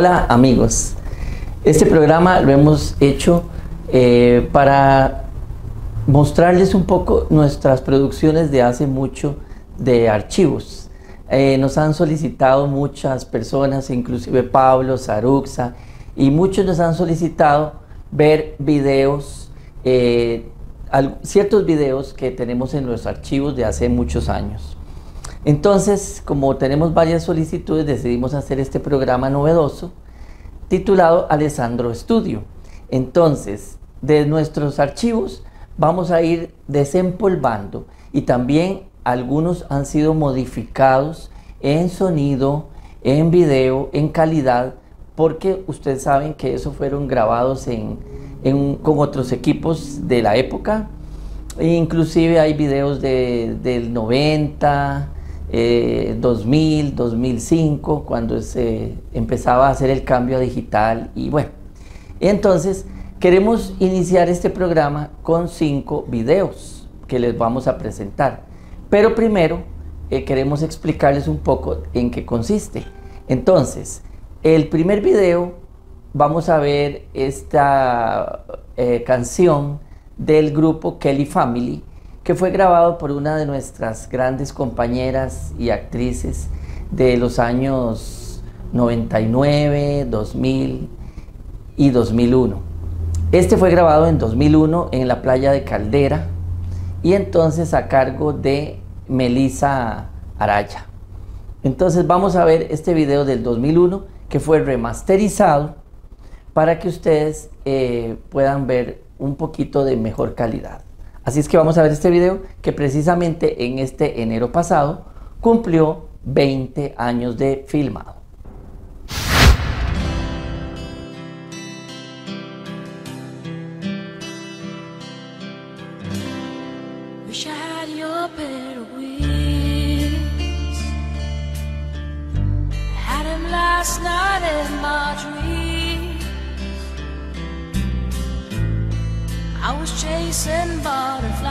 Hola amigos, este programa lo hemos hecho eh, para mostrarles un poco nuestras producciones de hace mucho de archivos. Eh, nos han solicitado muchas personas, inclusive Pablo, Saruxa, y muchos nos han solicitado ver videos, eh, ciertos videos que tenemos en los archivos de hace muchos años. Entonces, como tenemos varias solicitudes, decidimos hacer este programa novedoso titulado Alessandro Studio. Entonces, de nuestros archivos vamos a ir desempolvando y también algunos han sido modificados en sonido, en video, en calidad, porque ustedes saben que eso fueron grabados con otros equipos de la época. E inclusive hay videos del 90, 2000, 2005, cuando se empezaba a hacer el cambio digital y bueno. Entonces, queremos iniciar este programa con cinco videos que les vamos a presentar. Pero primero eh, queremos explicarles un poco en qué consiste. Entonces, el primer video vamos a ver esta eh, canción del grupo Kelly Family que fue grabado por una de nuestras grandes compañeras y actrices de los años 99, 2000 y 2001. Este fue grabado en 2001 en la playa de Caldera y entonces a cargo de Melissa Araya. Entonces vamos a ver este video del 2001 que fue remasterizado para que ustedes eh, puedan ver un poquito de mejor calidad. Así es que vamos a ver este video que precisamente en este enero pasado cumplió 20 años de filmado. I was chasing butterflies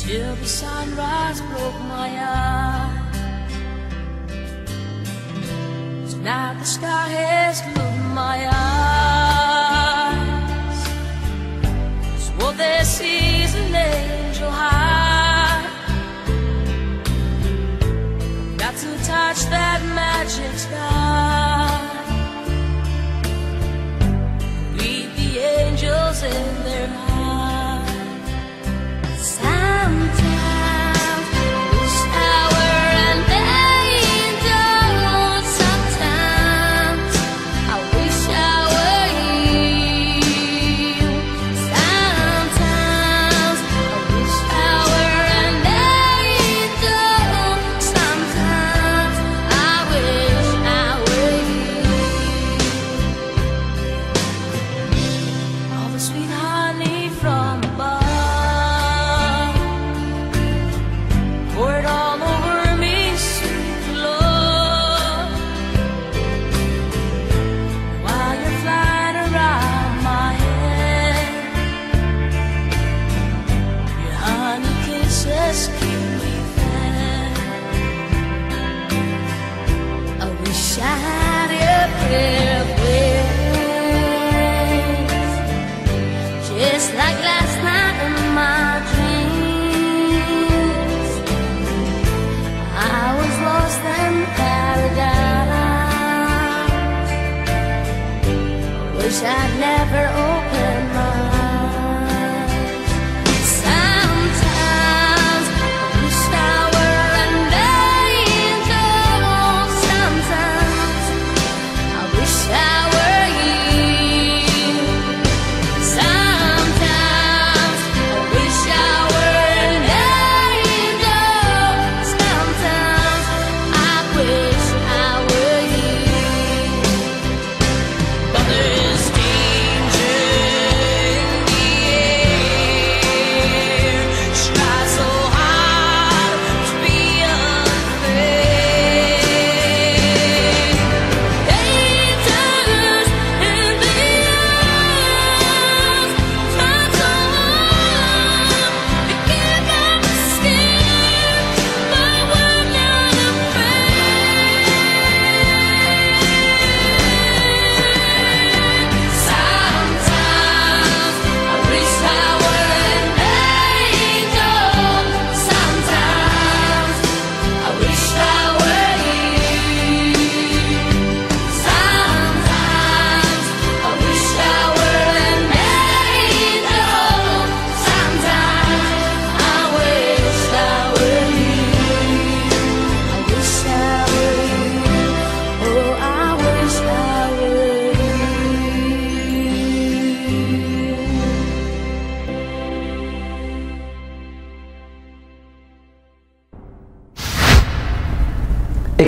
till the sunrise broke my eyes. Tonight the sky has looked my eyes. It's what they sees an angel high. Got to touch that magic sky. listen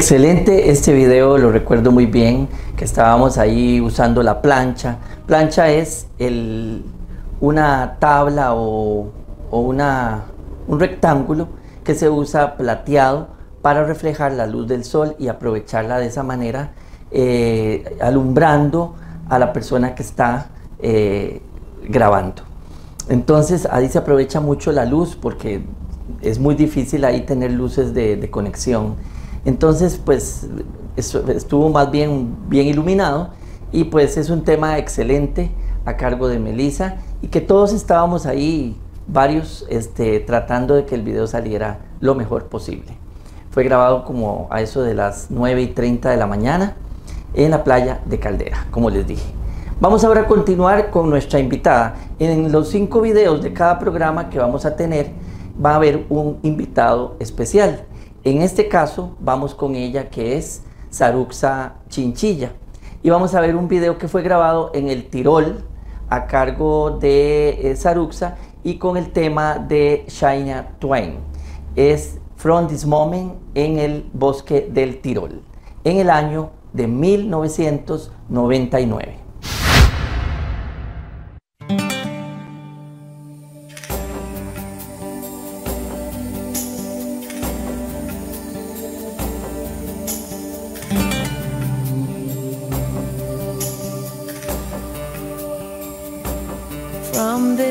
Excelente este video, lo recuerdo muy bien, que estábamos ahí usando la plancha. Plancha es una tabla o, un rectángulo que se usa plateado para reflejar la luz del sol y aprovecharla de esa manera, eh, alumbrando a la persona que está eh, grabando. Entonces ahí se aprovecha mucho la luz porque es muy difícil ahí tener luces de, conexión. Entonces pues estuvo más bien, bien iluminado y pues es un tema excelente a cargo de Melissa y que todos estábamos ahí, varios, este, tratando de que el video saliera lo mejor posible. Fue grabado como a eso de las 9 y 30 de la mañana en la playa de Caldera, como les dije. Vamos ahora a continuar con nuestra invitada. En los cinco videos de cada programa que vamos a tener va a haber un invitado especial. En este caso vamos con ella que es Saruxa Chinchilla. Y vamos a ver un video que fue grabado en el Tirol a cargo de eh, Saruxa y con el tema de Shaina Twain. Es From This Moment en el bosque del Tirol en el año de 1999.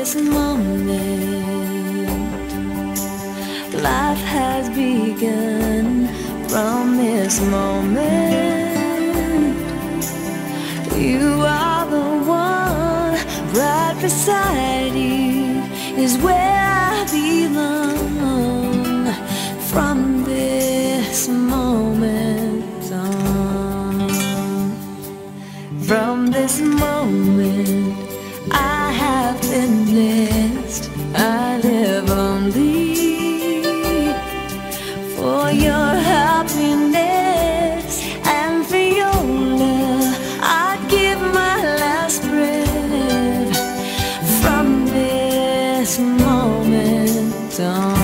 This moment, life has begun. From this moment, your happiness and for your love. I give my last breath from this moment on.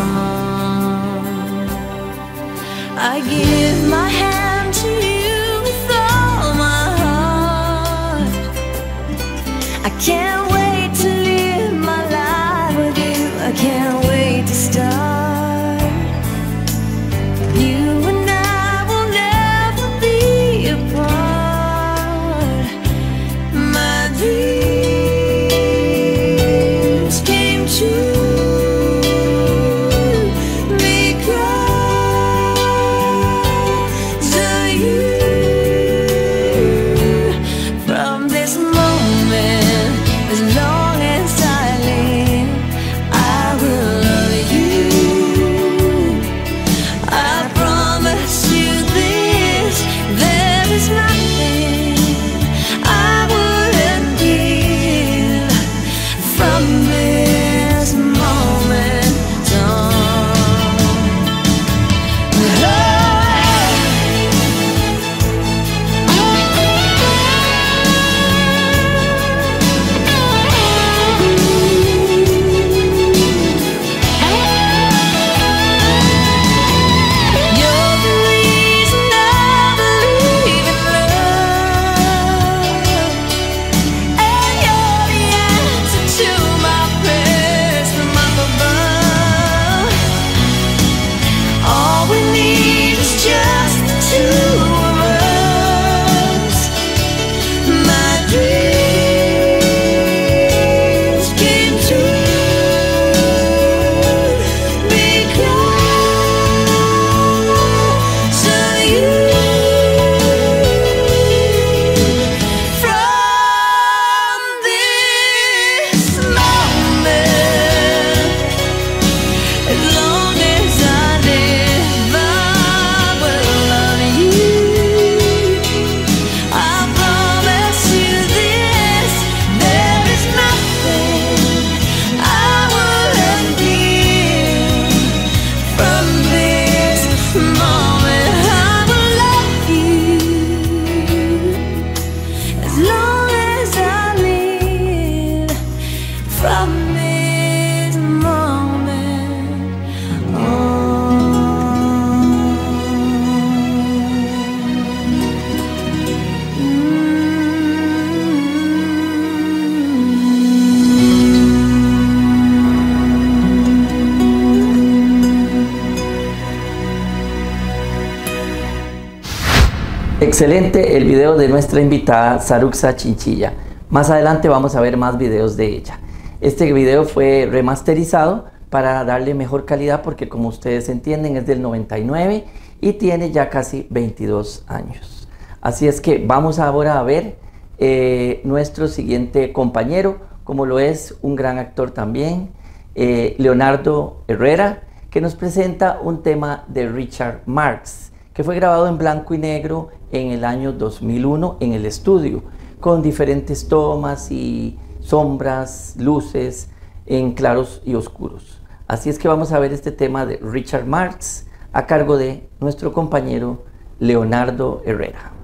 Excelente el video de nuestra invitada Saruxa Chinchilla. Más adelante vamos a ver más videos de ella. Este video fue remasterizado para darle mejor calidad porque como ustedes entienden es del 99 y tiene ya casi 22 años. Así es que vamos ahora a ver eh, nuestro siguiente compañero, como lo es un gran actor también, eh, Leonardo Herrera, que nos presenta un tema de Richard Marx, que fue grabado en blanco y negro en el año 2001 en el estudio, con diferentes tomas y sombras, luces en claros y oscuros. Así es que vamos a ver este tema de Richard Marx a cargo de nuestro compañero Leonardo Herrera.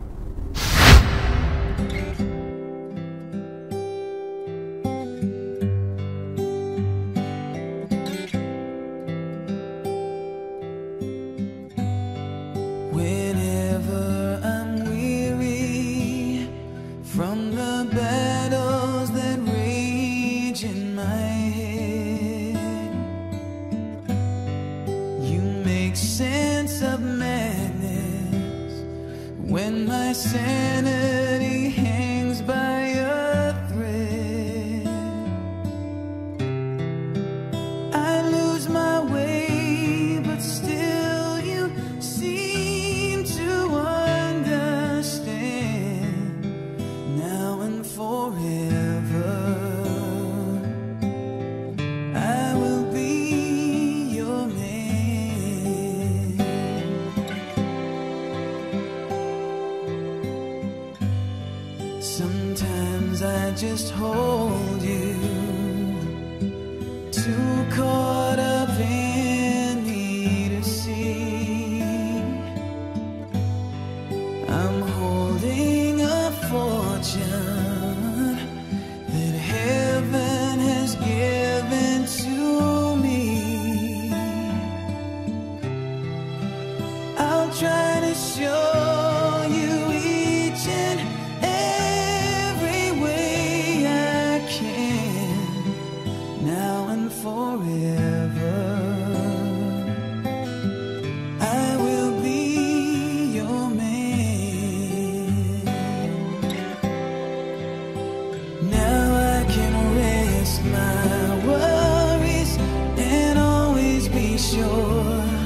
door.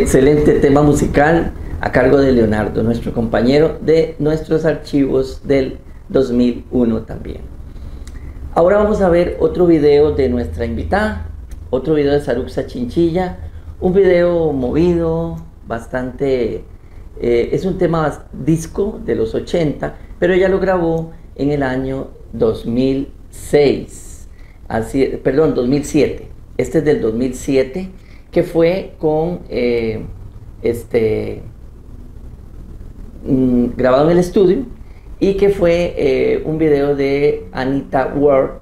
Excelente tema musical a cargo de Leonardo, nuestro compañero de nuestros archivos del 2001 también. Ahora vamos a ver otro video de nuestra invitada, otro video de Saruxa Chinchilla, un video movido, bastante... eh, es un tema disco de los 80, pero ella lo grabó en el año 2006, así, perdón, 2007. Este es del 2007, que fue con eh, este mm, grabado en el estudio y que fue eh, un video de Anita Ward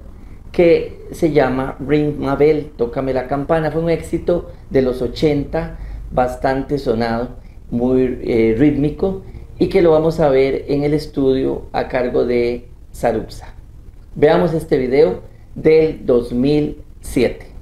que se llama Ring My Bell, Tócame la campana. Fue un éxito de los 80 bastante sonado, muy eh, rítmico y que lo vamos a ver en el estudio a cargo de Sarupsa. Veamos este video del 2007.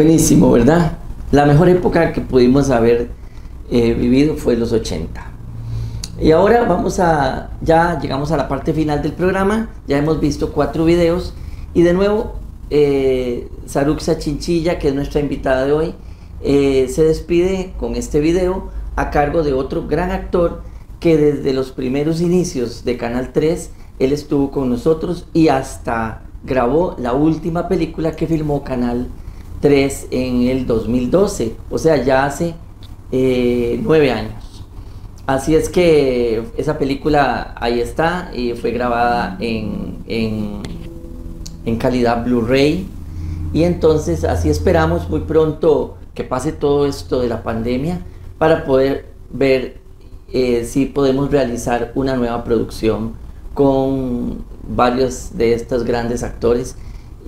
Buenísimo, ¿verdad? La mejor época que pudimos haber eh, vivido fue los 80. Y ahora vamos a, ya llegamos a la parte final del programa, ya hemos visto cuatro videos y de nuevo eh, Saruxa Chinchilla, que es nuestra invitada de hoy, eh, se despide con este video a cargo de otro gran actor que desde los primeros inicios de Canal 3, él estuvo con nosotros y hasta grabó la última película que filmó Canal 3 en el 2012, o sea, ya hace eh, nueve años. Así es que esa película ahí está y fue grabada en, en, en calidad Blu-ray. Y entonces así esperamos muy pronto que pase todo esto de la pandemia para poder ver eh, si podemos realizar una nueva producción con varios de estos grandes actores,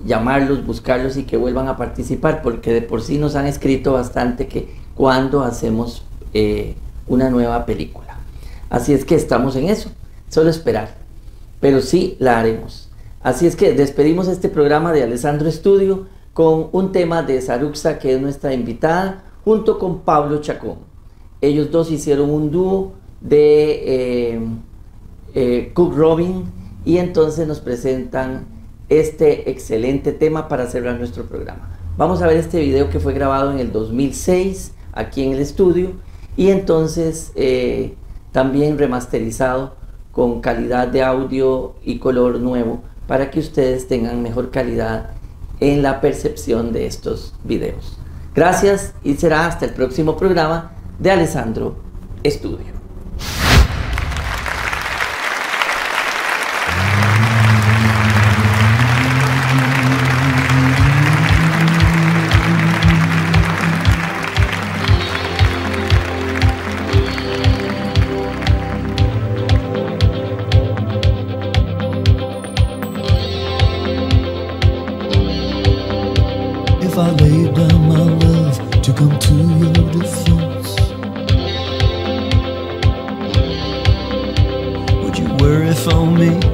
llamarlos, buscarlos y que vuelvan a participar, porque de por sí nos han escrito bastante que cuando hacemos eh, una nueva película. Así es que estamos en eso, solo esperar, pero sí la haremos. Así es que despedimos este programa de Alessandro Estudio con un tema de Saruxa, que es nuestra invitada, junto con Pablo Chacón. Ellos dos hicieron un dúo de eh, eh, Cook Robin y entonces nos presentan este excelente tema para cerrar nuestro programa. Vamos a ver este video que fue grabado en el 2006 aquí en el estudio y entonces eh, también remasterizado con calidad de audio y color nuevo para que ustedes tengan mejor calidad en la percepción de estos videos. Gracias y será hasta el próximo programa de Alessandro Estudio. Laid down my love to come to your defense, would you worry for me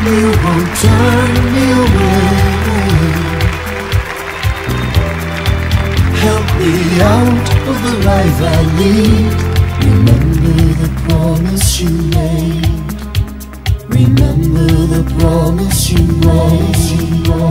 You won't turn me away. Help me out of the life I lead. Remember the promise you made. Remember the promise you made. You made.